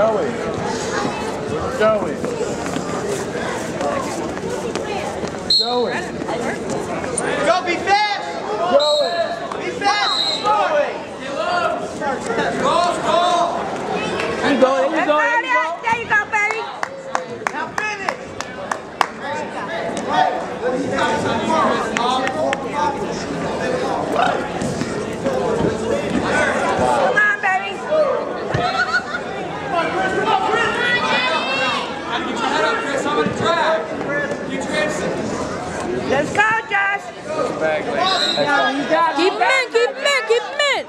Joey. Where's Joey? Joey. Go be fast! Joey! Be fast! Joey! Goal, goal! There you go, there you go. There you go, baby. Now finish! Right. on the track. You. Let's go, Josh. Keep him in, keep him in, keep him in.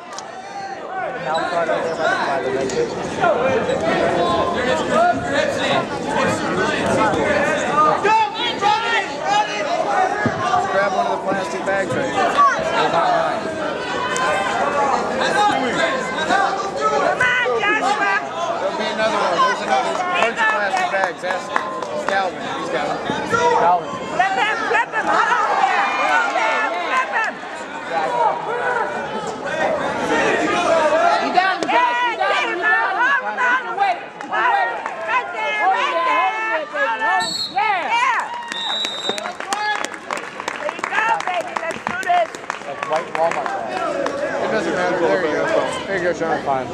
Grab one of the plastic bags right here. Plastic bags. Ask Calvin. He's got them. Calvin. Flip him, flip him. Hold on there. Hold there, flip him. You got him, Josh. You got get him, him you now. Hold on. wait. Wait. Right there, right it there. there, hold it there, Hold baby. on. Yeah. Yeah. There you go, baby. Let's do this. That's white Walmart. It doesn't matter. There you go. There you go, Sean. Fine.